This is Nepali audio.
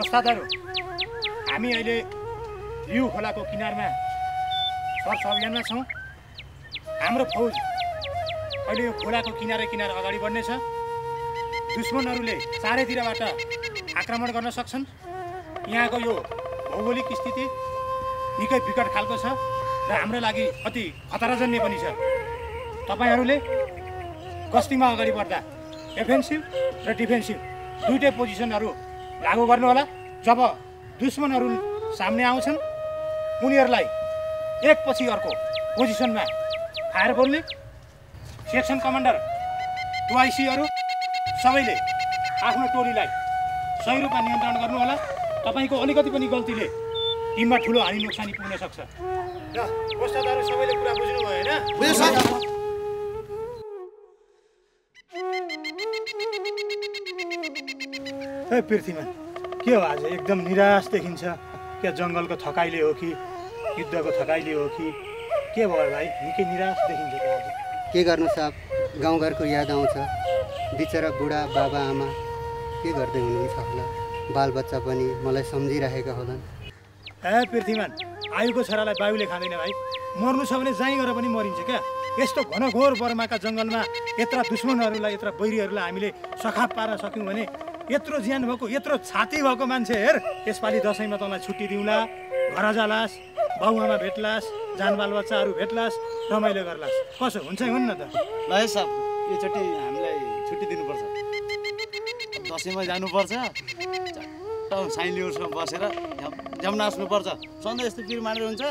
ओस्तादहरू हामी अहिले लिउ खोलाको किनारमा सर्च अभियानमा छौँ। हाम्रो फौज अहिले यो खोलाको किनारै किनार अगाडि बढ्नेछ दुश्मनहरूले चारैतिरबाट आक्रमण गर्न सक्छन्। यहाँको यो भौगोलिक स्थिति निकै विकट खालको छ र हाम्रो लागि अति खतराजन्य पनि छ। तपाईँहरूले गस्तीमा अगाडि बढ्दा एफेन्सिभ र डिफेन्सिभ दुइटै पोजिसनहरू लागू गर्नुहोला। जब दुश्मनहरू सामने आउँछन् उनीहरूलाई एकपछि अर्को पोजिसनमा फायर गर्ने सेक्सन कमान्डर टुआइसीहरू सबैले आफ्नो टोलीलाई सही रूपमा नियन्त्रण गर्नुहोला। तपाईँको अलिकति पनि गल्तीले टिममा ठुलो हानि नोक्सानी पुग्न सक्छ। र सबैले कुरा बुझ्नुभयो होइन? ए पृथ्वीमा के हो आज? एकदम निराश देखिन्छ। क्या जङ्गलको थकाइले हो कि युद्धको थकाइले हो कि? के भयो भाइ? निकै निराश देखिन्छ क्या आज। के गर्नु साहब? गाउँघरको याद आउँछ। बिचरा बुढा बाबा आमा के गर्दै हुनुहुन्छ होला? बालबच्चा पनि मलाई सम्झिरहेका होलान्। ए पृथ्वीमान आयुको छोरालाई बायुले खाँदैन भाइ। मर्नु छ भने जहीँ गएर पनि मरिन्छ क्या। यस्तो घनघोर बर्माका जङ्गलमा यत्र दुश्मनहरूलाई यत्र बैरीहरूलाई हामीले सखाप पार्न सक्यौँ भने यत्रो ज्यान भएको यत्रो छाती भएको मान्छे हेर। यसपालि दसैँमा तँलाई छुट्टी दिउँला घर जालास बाउआमा भेट्लास् जान बाल बच्चाहरू भेट्लास् रमाइलो गर्लास्। कसो हुन्छ हुन्न त? महेश साहब योचोटि हामीलाई छुट्टी दिनुपर्छ। दसैँमा जानुपर्छ। साइलिउडमा बसेर झम नाच्नुपर्छ। सधैँ यस्तो पिर मानेर हुन्छ?